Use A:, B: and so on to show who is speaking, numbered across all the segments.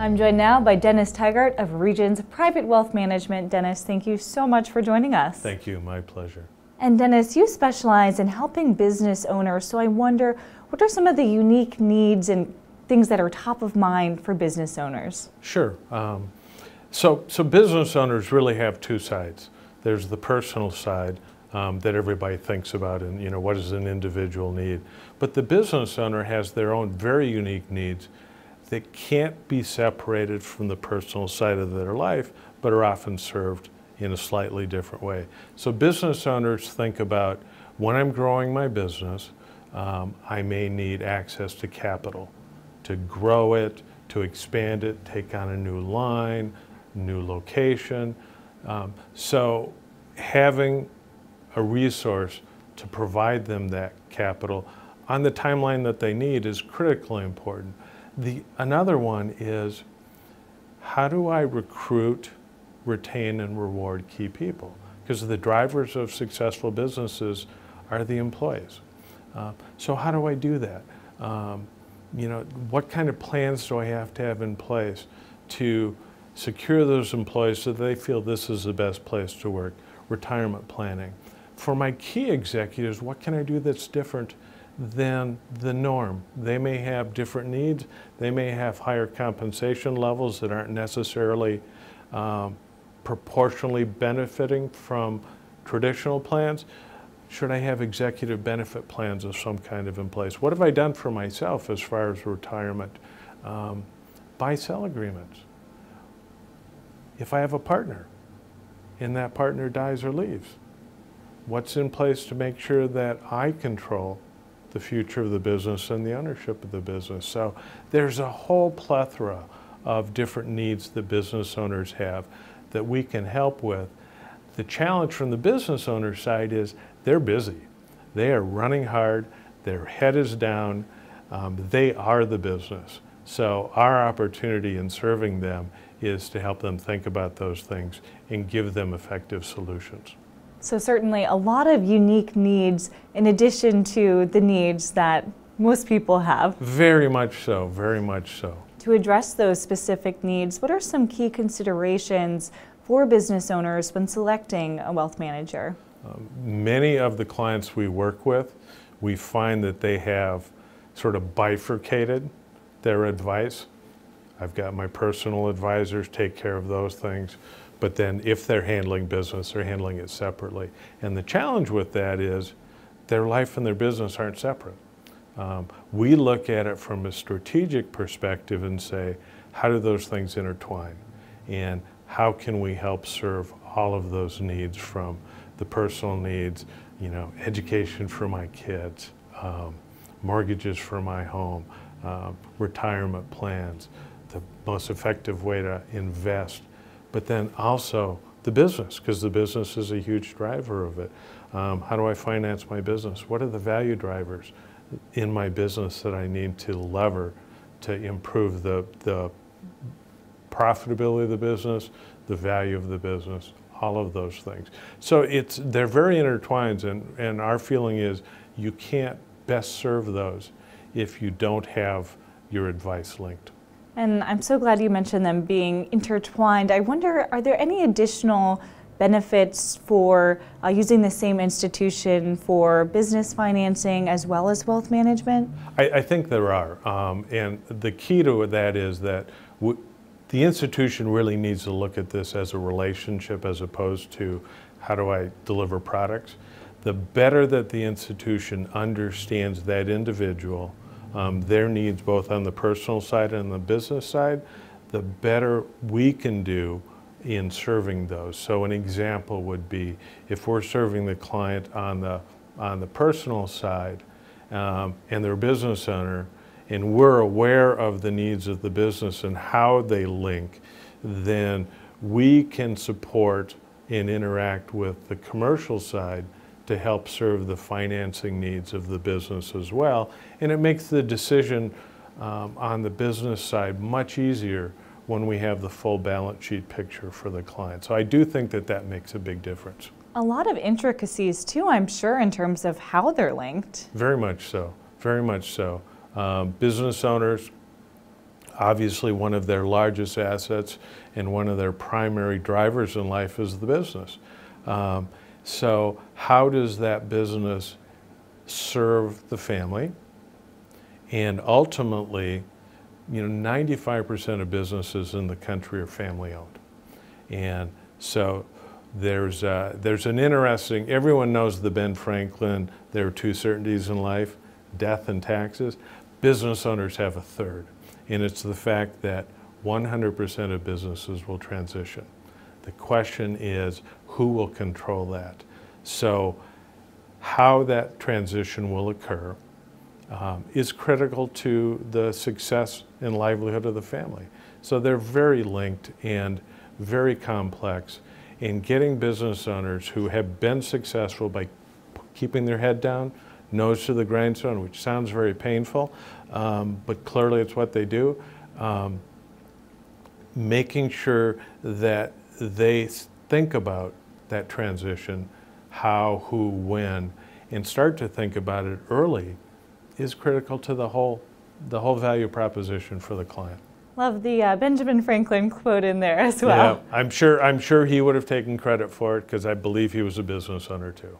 A: I'm joined now by Dennis Tygart of Regions Private Wealth Management. Dennis, thank you so much for joining us.
B: Thank you, my pleasure.
A: And Dennis, you specialize in helping business owners, so I wonder what are some of the unique needs and things that are top of mind for business owners?
B: Sure. Um, so, so business owners really have two sides. There's the personal side um, that everybody thinks about, and you know what does an individual need. But the business owner has their own very unique needs that can't be separated from the personal side of their life, but are often served in a slightly different way. So business owners think about when I'm growing my business, um, I may need access to capital to grow it, to expand it, take on a new line, new location. Um, so having a resource to provide them that capital on the timeline that they need is critically important. The, another one is how do I recruit, retain, and reward key people? Because the drivers of successful businesses are the employees. Uh, so how do I do that? Um, you know, what kind of plans do I have to have in place to secure those employees so they feel this is the best place to work? Retirement planning. For my key executives, what can I do that's different than the norm. They may have different needs. They may have higher compensation levels that aren't necessarily um, proportionally benefiting from traditional plans. Should I have executive benefit plans of some kind of in place? What have I done for myself as far as retirement? Um, buy-sell agreements. If I have a partner and that partner dies or leaves, what's in place to make sure that I control the future of the business and the ownership of the business. So there's a whole plethora of different needs that business owners have that we can help with. The challenge from the business owner side is they're busy. They are running hard, their head is down, um, they are the business. So our opportunity in serving them is to help them think about those things and give them effective solutions.
A: So certainly a lot of unique needs in addition to the needs that most people have.
B: Very much so, very much so.
A: To address those specific needs, what are some key considerations for business owners when selecting a wealth manager?
B: Um, many of the clients we work with, we find that they have sort of bifurcated their advice. I've got my personal advisors take care of those things. But then if they're handling business, they're handling it separately. And the challenge with that is their life and their business aren't separate. Um, we look at it from a strategic perspective and say, how do those things intertwine? And how can we help serve all of those needs from the personal needs, you know, education for my kids, um, mortgages for my home, uh, retirement plans, the most effective way to invest but then also the business, because the business is a huge driver of it. Um, how do I finance my business? What are the value drivers in my business that I need to lever to improve the, the profitability of the business, the value of the business, all of those things. So it's, they're very intertwined and, and our feeling is you can't best serve those if you don't have your advice linked.
A: And I'm so glad you mentioned them being intertwined. I wonder, are there any additional benefits for uh, using the same institution for business financing as well as wealth management?
B: I, I think there are. Um, and the key to that is that the institution really needs to look at this as a relationship as opposed to how do I deliver products. The better that the institution understands that individual um, their needs both on the personal side and the business side, the better we can do in serving those. So an example would be if we're serving the client on the, on the personal side um, and their business owner, and we're aware of the needs of the business and how they link, then we can support and interact with the commercial side to help serve the financing needs of the business as well. And it makes the decision um, on the business side much easier when we have the full balance sheet picture for the client. So I do think that that makes a big difference.
A: A lot of intricacies too, I'm sure, in terms of how they're linked.
B: Very much so, very much so. Um, business owners obviously one of their largest assets and one of their primary drivers in life is the business. Um, so, how does that business serve the family? And ultimately, you know, 95% of businesses in the country are family owned. And so there's, uh, there's an interesting, everyone knows the Ben Franklin, there are two certainties in life, death and taxes. Business owners have a third, and it's the fact that 100% of businesses will transition. The question is, who will control that? So how that transition will occur um, is critical to the success and livelihood of the family. So they're very linked and very complex in getting business owners who have been successful by keeping their head down, nose to the grindstone, which sounds very painful, um, but clearly it's what they do. Um, making sure that they think about that transition, how, who, when, and start to think about it early is critical to the whole, the whole value proposition for the client.
A: Love the uh, Benjamin Franklin quote in there as well.
B: Yeah, I'm sure, I'm sure he would have taken credit for it because I believe he was a business owner too.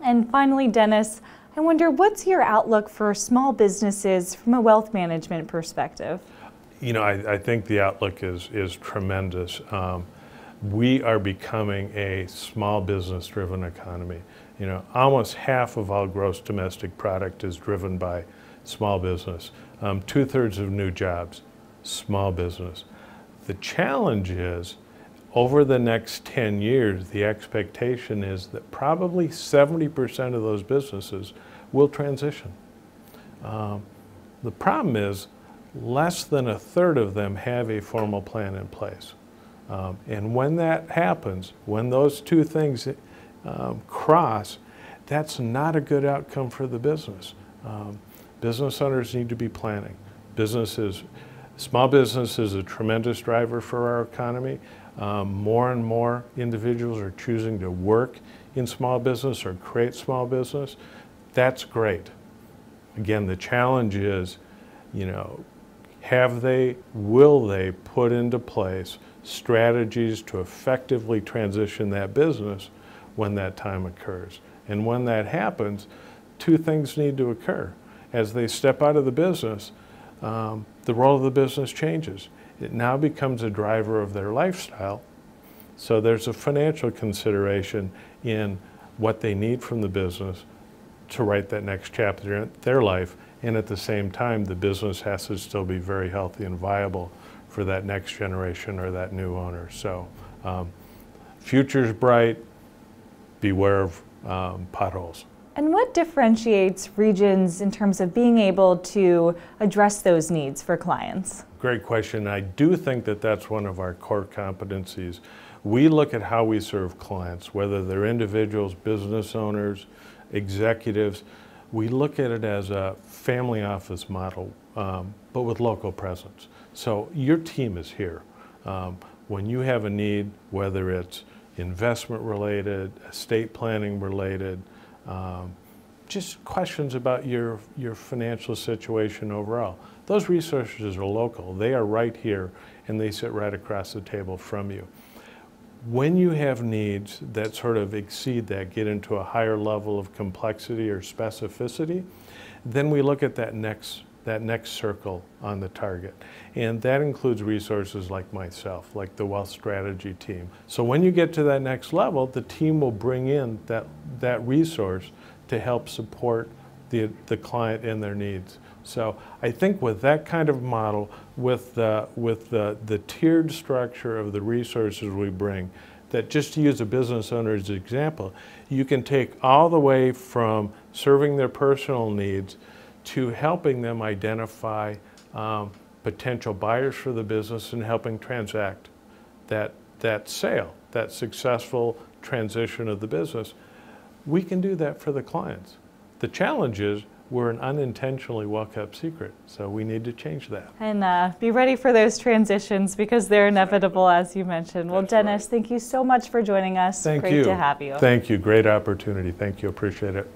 A: And finally, Dennis, I wonder what's your outlook for small businesses from a wealth management perspective?
B: You know, I, I think the outlook is, is tremendous. Um, we are becoming a small business driven economy. You know, almost half of all gross domestic product is driven by small business. Um, Two thirds of new jobs, small business. The challenge is, over the next 10 years, the expectation is that probably 70% of those businesses will transition. Um, the problem is, less than a third of them have a formal plan in place. Um, and when that happens, when those two things um, cross, that's not a good outcome for the business. Um, business owners need to be planning. Businesses, small business is a tremendous driver for our economy. Um, more and more individuals are choosing to work in small business or create small business. That's great. Again, the challenge is, you know, have they, will they put into place strategies to effectively transition that business when that time occurs? And when that happens, two things need to occur. As they step out of the business, um, the role of the business changes. It now becomes a driver of their lifestyle. So there's a financial consideration in what they need from the business to write that next chapter in their life and at the same time, the business has to still be very healthy and viable for that next generation or that new owner. So, um, future's bright. Beware of um, potholes.
A: And what differentiates regions in terms of being able to address those needs for clients?
B: Great question. I do think that that's one of our core competencies. We look at how we serve clients, whether they're individuals, business owners, executives we look at it as a family office model, um, but with local presence. So your team is here. Um, when you have a need, whether it's investment related, estate planning related, um, just questions about your, your financial situation overall. Those resources are local. They are right here and they sit right across the table from you. When you have needs that sort of exceed that, get into a higher level of complexity or specificity, then we look at that next that next circle on the target. And that includes resources like myself, like the wealth strategy team. So when you get to that next level, the team will bring in that, that resource to help support the, the client and their needs. So I think with that kind of model, with the, with the, the tiered structure of the resources we bring, that just to use a business owner as example, you can take all the way from serving their personal needs to helping them identify um, potential buyers for the business and helping transact that, that sale, that successful transition of the business. We can do that for the clients. The challenge is we're an unintentionally well-kept secret, so we need to change that.
A: And uh, be ready for those transitions because they're inevitable, as you mentioned. Well,
B: That's
A: Dennis,
B: right.
A: thank you so much for joining us.
B: Thank
A: Great
B: you.
A: to have you.
B: Thank you. Great opportunity. Thank you. Appreciate it.